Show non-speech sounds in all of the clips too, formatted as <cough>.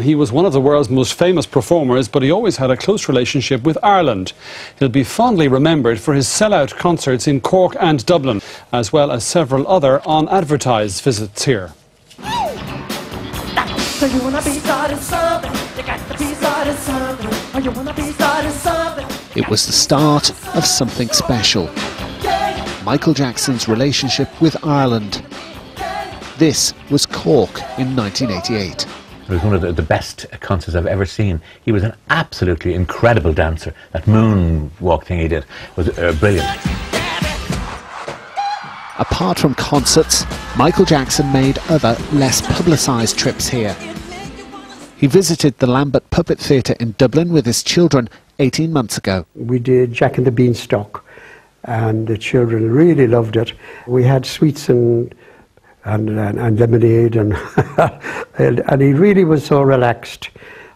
He was one of the world's most famous performers, but he always had a close relationship with Ireland. He'll be fondly remembered for his sellout concerts in Cork and Dublin, as well as several other unadvertised visits here. So you wanna be starting something? You got to be starting something. Or you wanna be starting something? It was the start of something special. Michael Jackson's relationship with Ireland. This was Cork in 1988. It was one of the, the, best concerts I've ever seen. He was an absolutely incredible dancer. That moonwalk thing he did was uh, brilliant. Apart from concerts, Michael Jackson made other, less publicised trips here. He visited the Lambert Puppet Theatre in Dublin with his children 18 months ago. We did Jack and the Beanstalk, and the children really loved it. We had sweets and and, and, and lemonade, <laughs> and, and he really was so relaxed.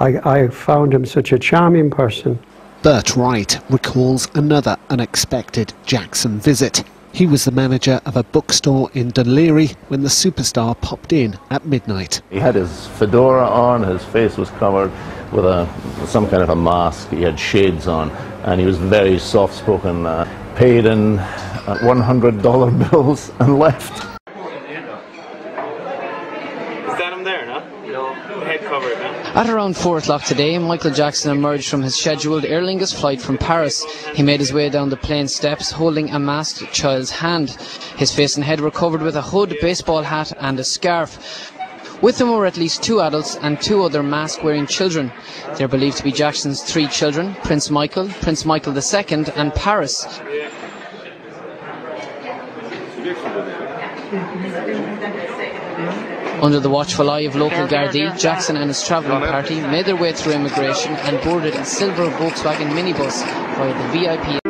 I, I found him such a charming person. Bert Wright recalls another unexpected Jackson visit. He was the manager of a bookstore in Dún when the superstar popped in at midnight. He had his fedora on, his face was covered with a, some kind of a mask, he had shades on, and he was very soft-spoken, uh, paid in uh, $100 <laughs> bills and left. At around 4 o'clock today, Michael Jackson emerged from his scheduled Aer Lingus flight from Paris. He made his way down the plane steps holding a masked child's hand. His face and head were covered with a hood, baseball hat and a scarf. With him were at least two adults and two other mask-wearing children. They're believed to be Jackson's three children, Prince Michael, Prince Michael II and Paris. Under the watchful eye of local Gardaí, Jackson and his travelling party made their way through immigration and boarded a silver Volkswagen minibus via the VIP.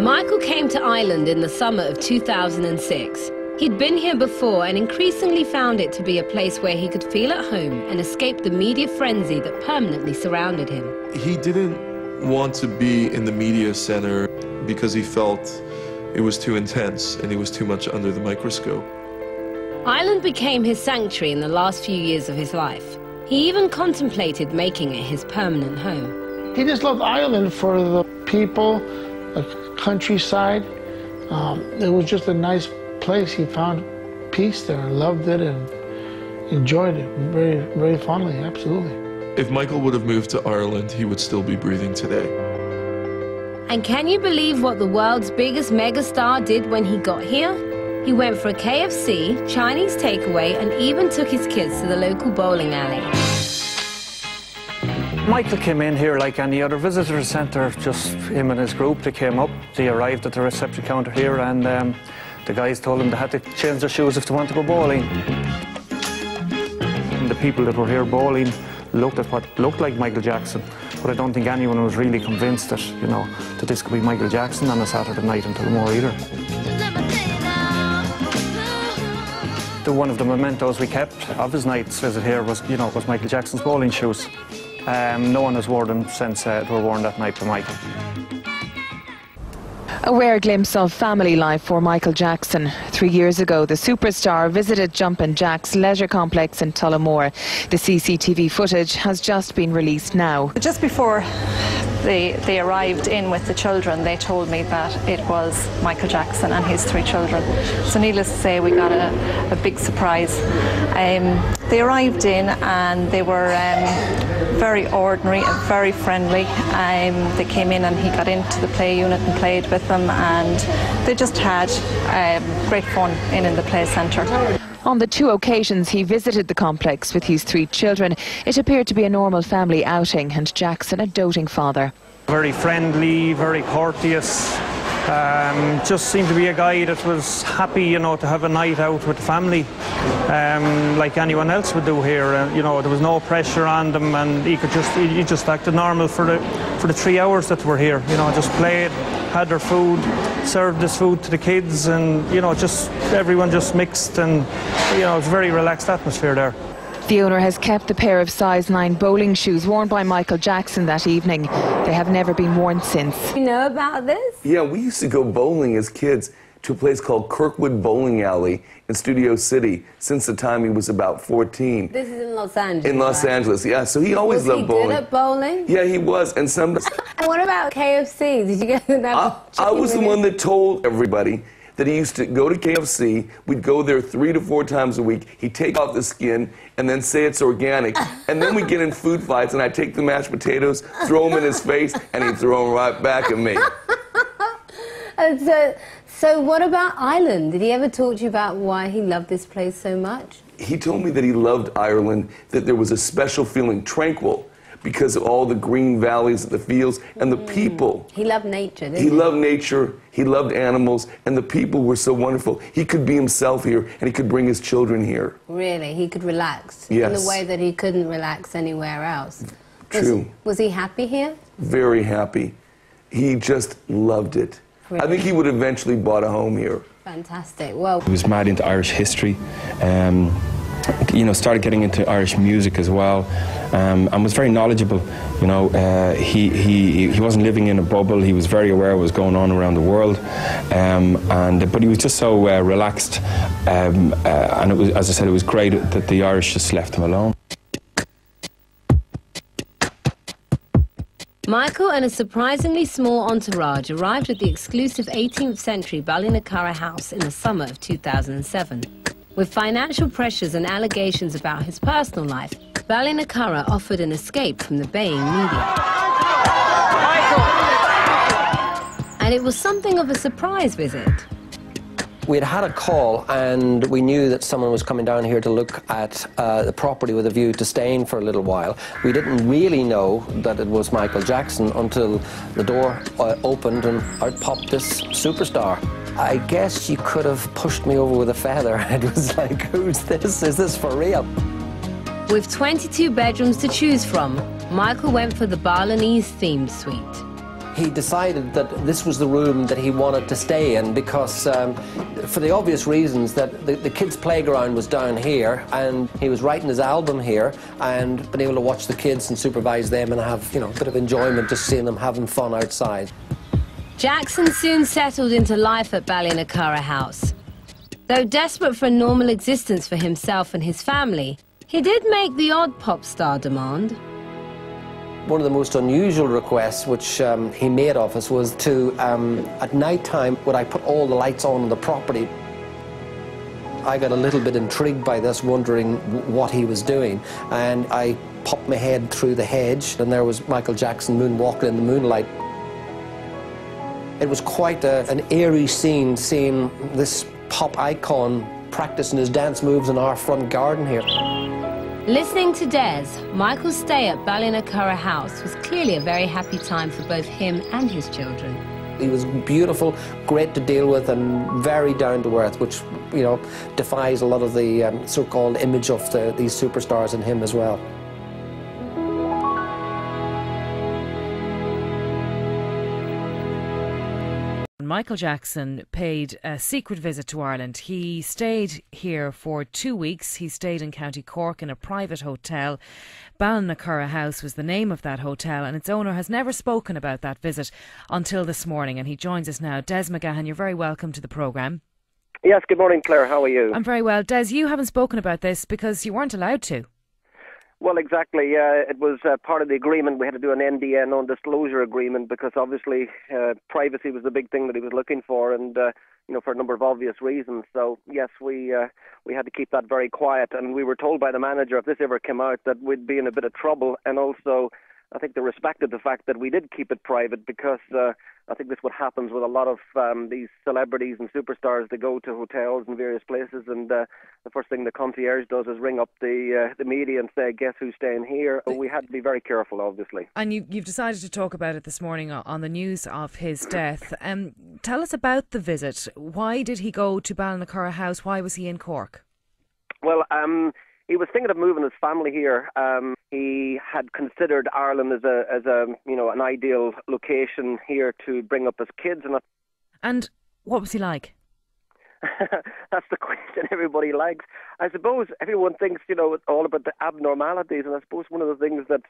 Michael came to Ireland in the summer of 2006. He'd been here before and increasingly found it to be a place where he could feel at home and escape the media frenzy that permanently surrounded him. He didn't want to be in the media center because he felt it was too intense and he was too much under the microscope. Ireland became his sanctuary in the last few years of his life. He even contemplated making it his permanent home. He just loved Ireland for the people, the countryside. Um, it was just a nice place. He found peace there, and loved it, and enjoyed it very, very fondly, absolutely. If Michael would have moved to Ireland, he would still be breathing today. And can you believe what the world's biggest megastar did when he got here? He went for a KFC, Chinese takeaway, and even took his kids to the local bowling alley. Michael came in here like any other visitor centre, just him and his group. They came up, they arrived at the reception counter here, and um, the guys told them they had to change their shoes if they wanted to go bowling. And the people that were here bowling looked at what looked like Michael Jackson, but I don't think anyone was really convinced that, you know, that this could be Michael Jackson on a Saturday night until more either. The, one of the mementos we kept of his night's visit here was, you know, was Michael Jackson's bowling shoes. Um, no one has worn them since uh, they were worn that night by Michael. A rare glimpse of family life for Michael Jackson. Three years ago, the superstar visited Jumpin' Jack's leisure complex in Tullamore. The CCTV footage has just been released now. Just before they, they arrived in with the children, they told me that it was Michael Jackson and his three children. So needless to say, we got a, a big surprise. Um, they arrived in and they were um, very ordinary and very friendly. Um, they came in and he got into the play unit and played with them and they just had um, great fun in, in the play centre. On the two occasions he visited the complex with his three children, it appeared to be a normal family outing and Jackson a doting father. Very friendly, very courteous, um, just seemed to be a guy that was happy, you know, to have a night out with the family, um, like anyone else would do here. Uh, you know, there was no pressure on them, and he could just he just acted normal for the for the three hours that were here. You know, just played, had their food, served this food to the kids, and you know, just everyone just mixed, and you know, it was a very relaxed atmosphere there. The owner has kept the pair of size 9 bowling shoes worn by Michael Jackson that evening. They have never been worn since. You know about this? Yeah, we used to go bowling as kids to a place called Kirkwood Bowling Alley in Studio City since the time he was about 14. This is in Los Angeles. In Los right? Angeles, yeah. So he always Was loved he bowling. good at bowling? Yeah, he was. And some. <laughs> And what about KFC? Did you get that? I, I was the one that told everybody that he used to go to KFC. We'd go there three to four times a week. He'd take off the skin and then say it's organic. <laughs> and then we'd get in food fights, and I'd take the mashed potatoes, throw them in his face, and he'd throw them right back at me. <laughs> And so, so what about Ireland? Did he ever talk to you about why he loved this place so much? He told me that he loved Ireland, that there was a special feeling, tranquil, because of all the green valleys, the fields, and the mm. people. He loved nature, didn't He loved nature, he loved animals, and the people were so wonderful. He could be himself here, and he could bring his children here. Really, he could relax in a way that he couldn't relax anywhere else. Was, True. Was he happy here? Very happy. He just loved it. I think he would eventually bought a home here. Fantastic. Well, He was mad into Irish history. Um, you know, started getting into Irish music as well, um, and was very knowledgeable. You know, uh, he, he he wasn't living in a bubble. He was very aware of what was going on around the world, um, and but he was just so uh, relaxed. Um, uh, and it was, as I said, it was great that the Irish just left him alone. Michael and a surprisingly small entourage arrived at the exclusive 18th century Ballinacurra house in the summer of 2007. With financial pressures and allegations about his personal life, Ballinacurra offered an escape from the baying media. And it was something of a surprise visit. We had had a call and we knew that someone was coming down here to look at uh, the property with a view to staying for a little while. We didn't really know that it was Michael Jackson until the door uh, opened and out popped this superstar. I guess you could have pushed me over with a feather. <laughs> It was like, who's this? Is this for real? With 22 bedrooms to choose from, Michael went for the Balinese themed suite. He decided that this was the room that he wanted to stay in because, um, for the obvious reasons, that the, the kids' playground was down here, and he was writing his album here, and been able to watch the kids and supervise them and have, you know, a bit of enjoyment just seeing them having fun outside. Jackson soon settled into life at Ballinacurra House. Though desperate for a normal existence for himself and his family, he did make the odd pop star demand. One of the most unusual requests which um, he made of us was to, um, at night time, would I put all the lights on in the property? I got a little bit intrigued by this, wondering what he was doing, and I popped my head through the hedge, and there was Michael Jackson moonwalking in the moonlight. It was quite a, an eerie scene seeing this pop icon practicing his dance moves in our front garden here. Listening to Des, Michael's stay at Ballinacurra House was clearly a very happy time for both him and his children. He was beautiful, great to deal with, and very down to earth, which you know defies a lot of the um, so-called image of the, these superstars in him as well. Michael Jackson paid a secret visit to Ireland. He stayed here for two weeks. He stayed in County Cork in a private hotel. Ballinacurra House was the name of that hotel, and its owner has never spoken about that visit until this morning. And he joins us now. Des McGahan, you're very welcome to the programme. Yes, good morning, Claire. How are you? I'm very well. Des, you haven't spoken about this because you weren't allowed to. Well, exactly. Uh, it was uh, part of the agreement. We had to do an NDA, non-disclosure agreement, because obviously uh, privacy was the big thing that he was looking for, and uh, you know, for a number of obvious reasons. So yes, we uh, we had to keep that very quiet, and we were told by the manager if this ever came out that we'd be in a bit of trouble, and also. I think they respected the fact that we did keep it private because uh, I think this what happens with a lot of um, these celebrities and superstars. They go to hotels and various places, and uh, the first thing the concierge does is ring up the uh, the media and say, "Guess who's staying here?" We had to be very careful, obviously. And you, you've decided to talk about it this morning on the news of his death. Um, tell us about the visit. Why did he go to Ballinacurra House? Why was he in Cork? Well, um, he was thinking of moving his family here. Um, he had considered Ireland as a as a you know an ideal location here to bring up his kids, and And what was he like? <laughs> that's the question everybody likes. I suppose everyone thinks you know it's all about the abnormalities, and I suppose one of the things that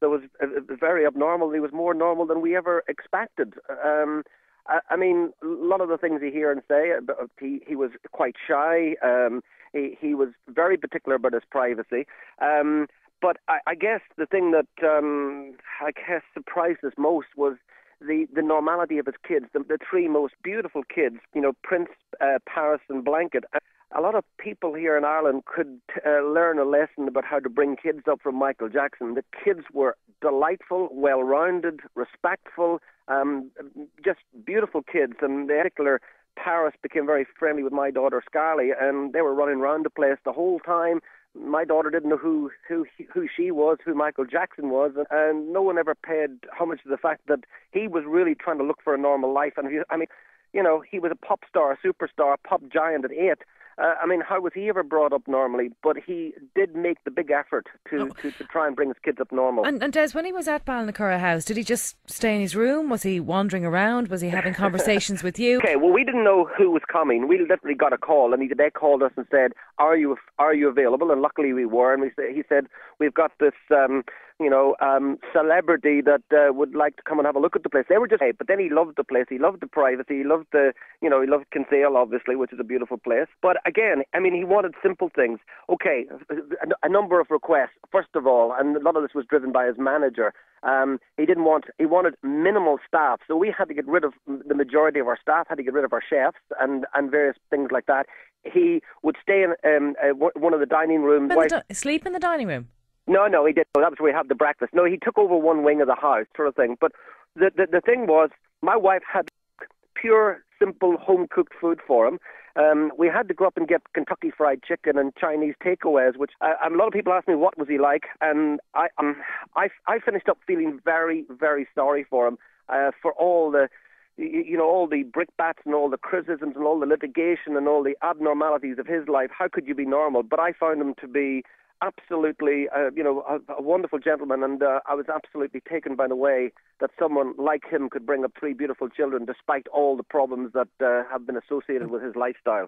that was uh, uh, very abnormal. He was more normal than we ever expected. Um, I, mean, a lot of the things you hear and say, uh, he he was quite shy. Um, he he was very particular about his privacy. Um, but I, I guess the thing that um, I guess surprised us most was the, the normality of his kids, the, the three most beautiful kids, you know, Prince, uh, Paris, and Blanket. A lot of people here in Ireland could uh, learn a lesson about how to bring kids up from Michael Jackson. The kids were delightful, well rounded, respectful, um, just beautiful kids. And in particular, Paris became very friendly with my daughter Scarlett, and they were running around the place the whole time my daughter didn't know who who who she was, who Michael Jackson was, and no one ever paid homage to the fact that he was really trying to look for a normal life. And he, I mean, you know, he was a pop star, a superstar, a pop giant at eight. Uh, I mean, how was he ever brought up normally? But he did make the big effort to, oh. to, to, try and bring his kids up normal. And, and Des, when he was at Ballinacurra House, did he just stay in his room? Was he wandering around? Was he having conversations with you? <laughs> Okay, well, we didn't know who was coming. We literally got a call, and he, they called us and said, "Are you are you available?" And luckily we were. And we he said, "We've got this." Um, you know, um, celebrity that uh, would like to come and have a look at the place. They were just, hey, but then he loved the place. He loved the privacy. He loved the, you know, he loved Kinsale, obviously, which is a beautiful place. But again, I mean, he wanted simple things. Okay, a, a number of requests. First of all, and a lot of this was driven by his manager. Um, he didn't want, he wanted minimal staff. So we had to get rid of the majority of our staff, had to get rid of our chefs and, and various things like that. He would stay in um, uh, one of the dining rooms. Sleep in the dining room? No, no, he didn't. That was where we had the breakfast. No, he took over one wing of the house, sort of thing. But the the, the thing was, my wife had pure, simple, home cooked food for him. Um, we had to go up and get Kentucky Fried Chicken and Chinese takeaways, which uh, a lot of people ask me what was he like, and I um, I I finished up feeling very very sorry for him uh, for all the you know, all the brickbats and all the criticisms and all the litigation and all the abnormalities of his life. How could you be normal? But I found him to be absolutely, uh, you know, a, a, wonderful gentleman, and uh, I was absolutely taken by the way that someone like him could bring up three beautiful children, despite all the problems that uh, have been associated with his lifestyle.